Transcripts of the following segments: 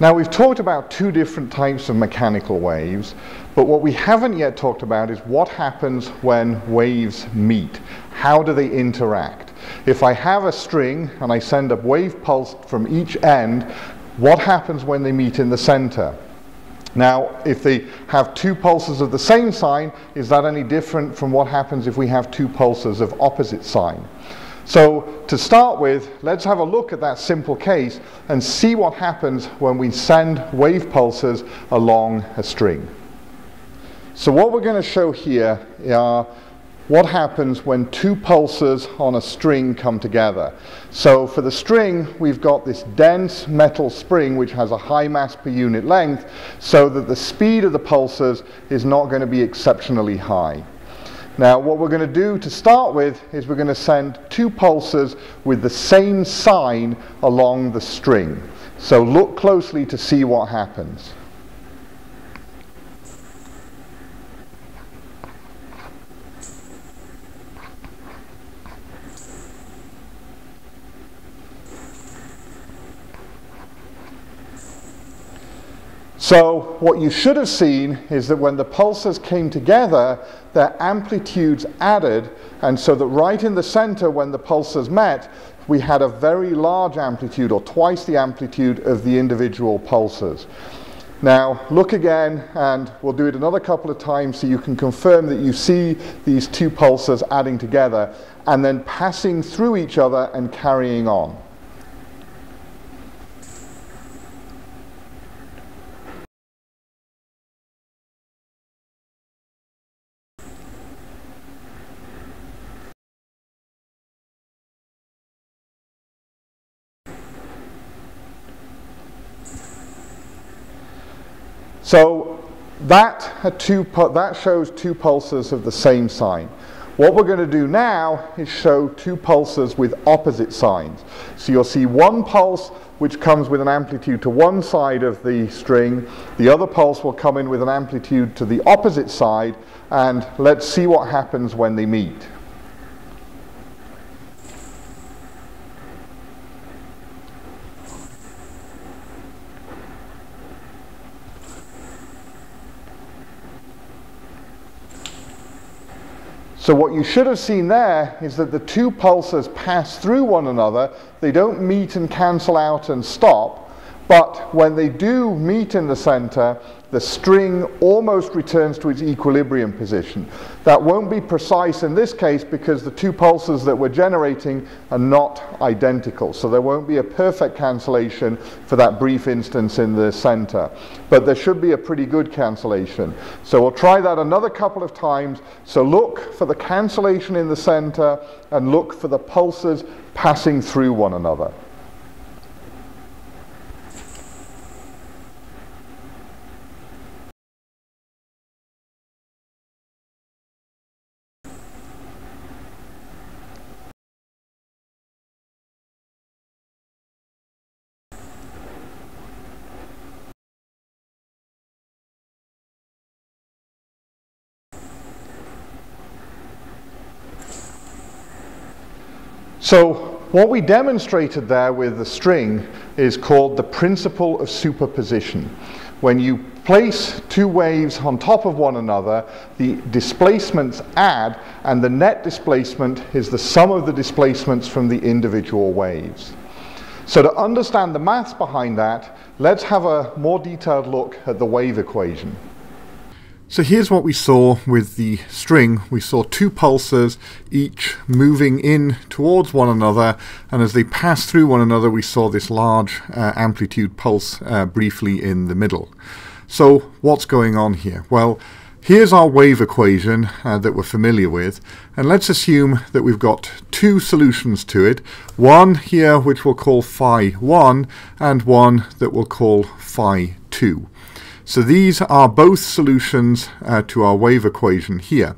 Now we've talked about two different types of mechanical waves, but what we haven't yet talked about is what happens when waves meet. How do they interact? If I have a string and I send a wave pulse from each end, what happens when they meet in the center? Now, if they have two pulses of the same sign, is that any different from what happens if we have two pulses of opposite sign? So to start with, let's have a look at that simple case and see what happens when we send wave pulses along a string. So what we're going to show here are what happens when two pulses on a string come together. So for the string, we've got this dense metal spring which has a high mass per unit length so that the speed of the pulses is not going to be exceptionally high. Now what we're going to do to start with is we're going to send two pulses with the same sign along the string. So look closely to see what happens. So what you should have seen is that when the pulses came together, their amplitudes added, and so that right in the center when the pulses met, we had a very large amplitude, or twice the amplitude of the individual pulses. Now, look again, and we'll do it another couple of times so you can confirm that you see these two pulses adding together and then passing through each other and carrying on. So that, two, that shows two pulses of the same sign. What we're going to do now is show two pulses with opposite signs. So you'll see one pulse which comes with an amplitude to one side of the string. The other pulse will come in with an amplitude to the opposite side. And let's see what happens when they meet. So what you should have seen there is that the two pulses pass through one another. They don't meet and cancel out and stop. But when they do meet in the center, the string almost returns to its equilibrium position. That won't be precise in this case because the two pulses that we're generating are not identical. So there won't be a perfect cancellation for that brief instance in the center. But there should be a pretty good cancellation. So we'll try that another couple of times. So look for the cancellation in the center and look for the pulses passing through one another. So what we demonstrated there with the string is called the principle of superposition. When you place two waves on top of one another, the displacements add, and the net displacement is the sum of the displacements from the individual waves. So to understand the maths behind that, let's have a more detailed look at the wave equation. So here's what we saw with the string. We saw two pulses, each moving in towards one another, and as they passed through one another, we saw this large uh, amplitude pulse uh, briefly in the middle. So what's going on here? Well, here's our wave equation uh, that we're familiar with, and let's assume that we've got two solutions to it. One here which we'll call phi 1, and one that we'll call phi 2. So these are both solutions uh, to our wave equation here.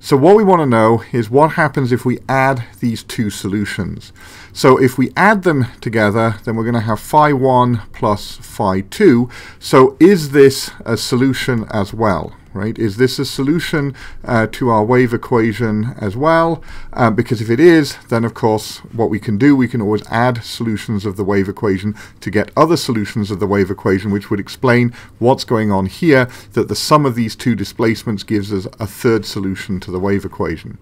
So what we want to know is what happens if we add these two solutions. So if we add them together, then we're going to have phi 1 plus phi 2. So is this a solution as well? Right? Is this a solution uh, to our wave equation as well? Um, because if it is, then of course what we can do, we can always add solutions of the wave equation to get other solutions of the wave equation, which would explain what's going on here, that the sum of these two displacements gives us a third solution to the wave equation.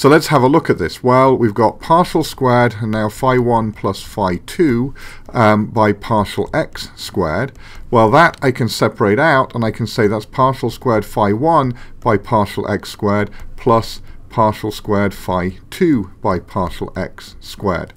So let's have a look at this. Well, we've got partial squared and now phi 1 plus phi 2 um, by partial x squared. Well, that I can separate out and I can say that's partial squared phi 1 by partial x squared plus partial squared phi 2 by partial x squared.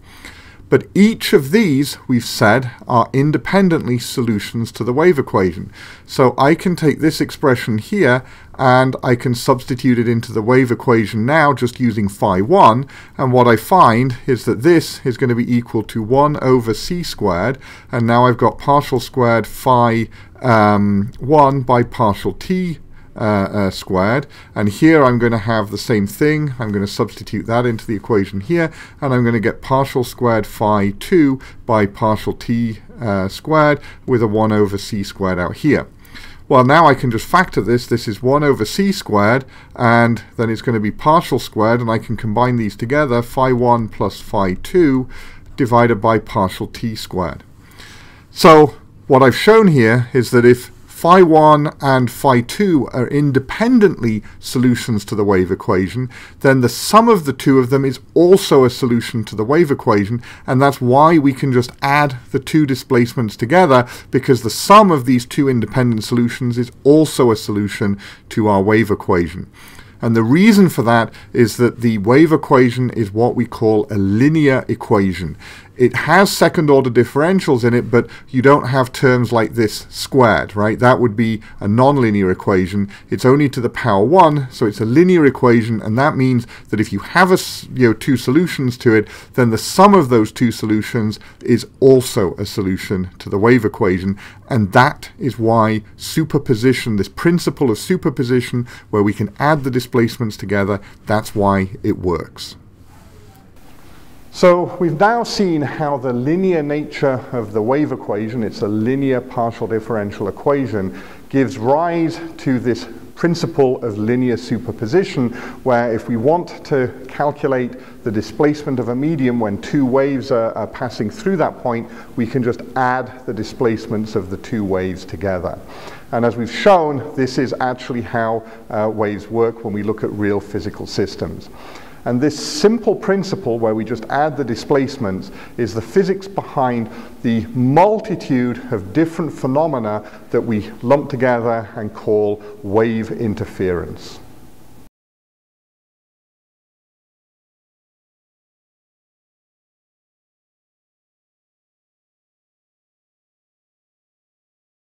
But each of these, we've said, are independently solutions to the wave equation. So I can take this expression here and I can substitute it into the wave equation now just using phi 1 and what I find is that this is going to be equal to 1 over c squared and now I've got partial squared phi um, 1 by partial t uh, uh, squared. And here I'm going to have the same thing. I'm going to substitute that into the equation here, and I'm going to get partial squared phi 2 by partial t uh, squared with a 1 over c squared out here. Well, now I can just factor this. This is 1 over c squared, and then it's going to be partial squared, and I can combine these together, phi 1 plus phi 2 divided by partial t squared. So what I've shown here is that if phi 1 and phi 2 are independently solutions to the wave equation, then the sum of the two of them is also a solution to the wave equation, and that's why we can just add the two displacements together, because the sum of these two independent solutions is also a solution to our wave equation. And the reason for that is that the wave equation is what we call a linear equation. It has second order differentials in it, but you don't have terms like this squared, right? That would be a nonlinear equation. It's only to the power 1, so it's a linear equation, and that means that if you have a, you know, two solutions to it, then the sum of those two solutions is also a solution to the wave equation, and that is why superposition, this principle of superposition, where we can add the displacements together, that's why it works. So we've now seen how the linear nature of the wave equation, it's a linear partial differential equation, gives rise to this principle of linear superposition where if we want to calculate the displacement of a medium when two waves are, are, passing through that point, we can just add the displacements of the two waves together. And as we've shown, this is actually how uh, waves work when we look at real physical systems. And this simple principle where we just add the displacements is the physics behind the multitude of different phenomena that we lump together and call wave interference.